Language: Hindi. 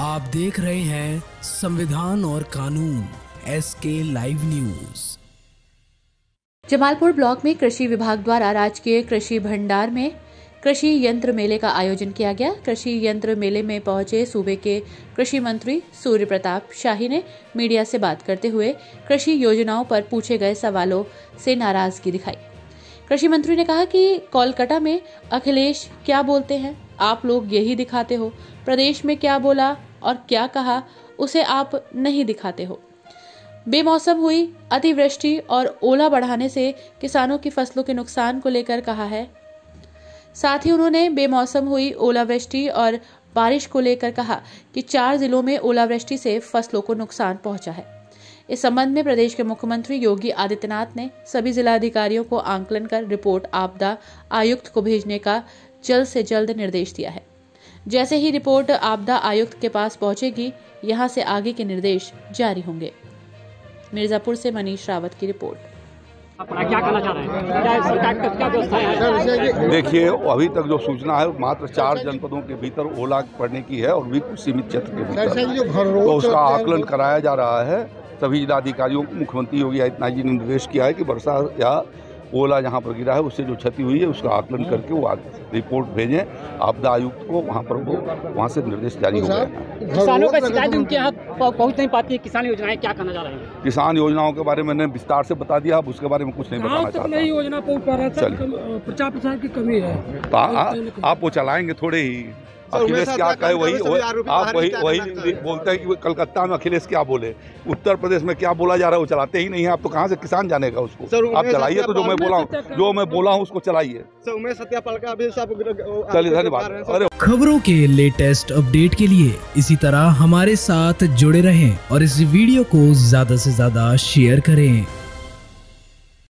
आप देख रहे हैं संविधान और कानून एस के लाइव न्यूज़ जमालपुर ब्लॉक में कृषि विभाग द्वारा राजकीय कृषि भंडार में कृषि यंत्र मेले का आयोजन किया गया। कृषि यंत्र मेले में पहुँचे सूबे के कृषि मंत्री सूर्य प्रताप शाही ने मीडिया से बात करते हुए कृषि योजनाओं पर पूछे गए सवालों से नाराज़गी दिखाई। कृषि मंत्री ने कहा कि कोलकाता में अखिलेश क्या बोलते हैं? आप लोग यही दिखाते हो। प्रदेश में क्या बोला? और क्या कहा, उसे आप नहीं दिखाते हो। बेमौसम हुई अतिवृष्टि और ओला बढ़ाने से किसानों की फ़सलों के नुकसान को लेकर कहा है। साथ ही उन्होंने बेमौसम हुई ओलावृष्टि और बारिश को लेकर कहा कि चार जिलों में ओलावृष्टि से फ़सलों को नुकसान पहुँचा है। इस संबंध में प्रदेश के मुख्यमंत्री योगी आदित्यनाथ ने सभी जिलाधिकारियों को आंकलन कर रिपोर्ट आपदा आयुक्त को भेजने का जल्द से जल्द निर्देश दिया है। जैसे ही रिपोर्ट आपदा आयुक्त के पास पहुंचेगी यहाँ से आगे के निर्देश जारी होंगे। मिर्जापुर से मनीष रावत की रिपोर्ट। क्या कहना चाह रहे हैं? क्या सरकार का क्या व्यवस्था है? देखिए अभी तक जो सूचना है मात्र चार जनपदों के भीतर ओला पड़ने की है और भी कुछ सीमित क्षेत्र के भीतर। तो उसका आकलन कराया जा रहा है। सभी जिलाधिकारियों को मुख्यमंत्री योगी आदित्यनाथ जी ने निर्देश किया है कि वर्षा या ओला जहाँ पर गिरा है उससे जो क्षति हुई है उसका आकलन करके वो रिपोर्ट भेजें। आपदा आयुक्त को वहाँ पर वो वहाँ से निर्देश जारी हो गया किसानों का शिकायत उनके यहाँ पहुँच नहीं पाती है? किसान योजनाएँ क्या कहना चाह रहे हैं? किसान योजनाओं के बारे में मैंने विस्तार से बता दिया अब उसके बारे में कुछ नहीं बताना तक चाहता। नहीं योजना पहुँच पा रहा था प्रचार प्रसार की कमी है। तो आप वो चलाएँगे थोड़े ही। अखिलेश क्या कहे वही आप वही वही बोलते हैं कि कलकत्ता में अखिलेश क्या बोले? उत्तर प्रदेश में क्या बोला जा रहा है वो चलाते ही नहीं है। आप तो कहाँ से किसान जानेगा उसको? आप चलाइए तो जो मैं बोला हूँ जो मैं बोला हूँ उसको चलाइए। उमेश सत्यापाल का भी सब चलिए धन्यवाद। खबरों के लेटेस्ट अपडेट के लिए इसी तरह हमारे साथ जुड़े रहें और इस वीडियो को ज़्यादा से ज़्यादा शेयर करें।